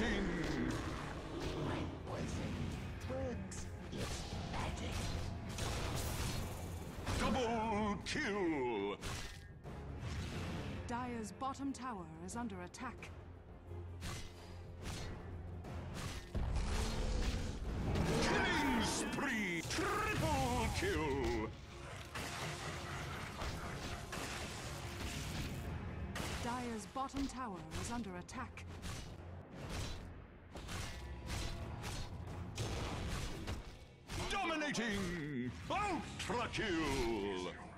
Dominating! My poison works its magic. Double kill! Dire's bottom tower is under attack. Killing spree! Triple kill! Dire's bottom tower is under attack. Dominating! Ultra kill!